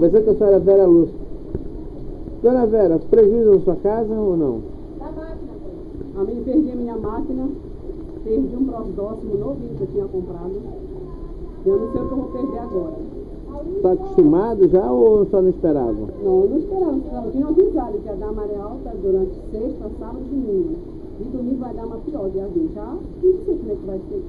Conversando é com a senhora Vera luz? Dona Vera, prejuízo na sua casa ou não? Da máquina. A mim perdi a minha máquina, perdi um próximo novinho que eu tinha comprado. Eu não sei o que eu vou perder agora. Está acostumado já ou só não esperava? Não, eu não esperava. Eu tinha avisado que ia dar maré alta durante sexta, sábado e domingo. E domingo vai dar uma pior de 20. Já não sei como é que vai ser.